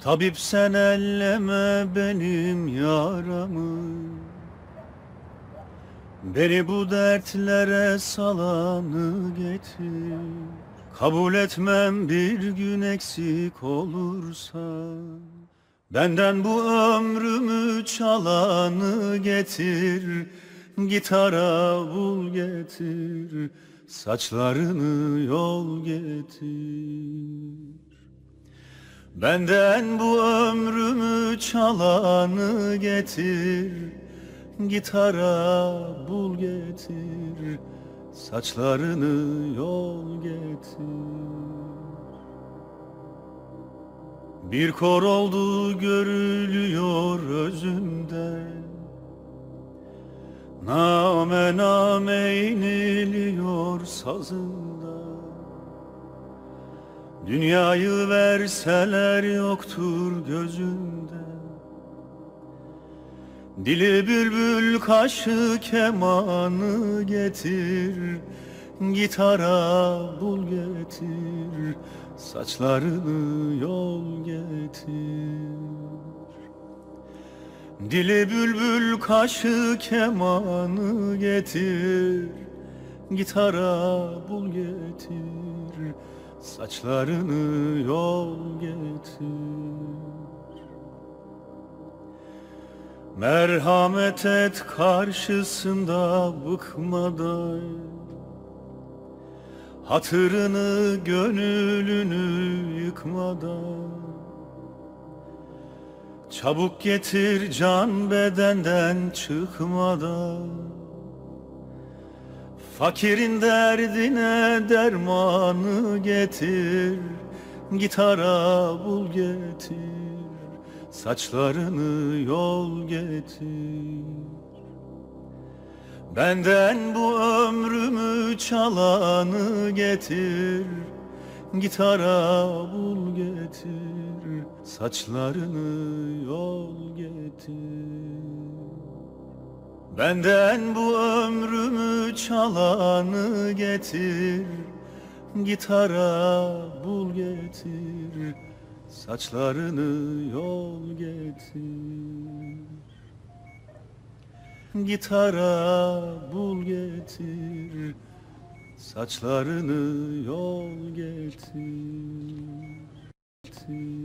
Tabip sen elleme benim yaramı. Beni bu dertlere salanı getir. Kabul etmem bir gün eksik olursa. Benden bu ömrümü çalanı getir. Gitara bul getir. Saçlarını yol getir Benden bu ömrümü çalanı getir Gitara bul getir Saçlarını yol getir. Bir kor oldu görülüyor özümde Name name iniliyor sazında Dünyayı verseler yoktur gözünde. Dili bülbül kaşı kemanı getir. Gitara bul getir. Saçlarını yol getir. Dili bülbül kaşı kemanı getir. Gitara bul getir Saçlarını yol getir. Merhamet et karşısında bıkmadan Hatırını gönlünü yıkmadan Çabuk getir can bedenden çıkmadan Fakirin derdine dermanı getir Gitara bul getir Saçlarını yol getir. Benden bu ömrümü çalanı getir Gitara bul getir Saçlarını yol getir Benden bu ömrümü çalanı getir Gitara bul getir Saçlarını yol getir Gitara bul getir Saçlarını yol getir, getir.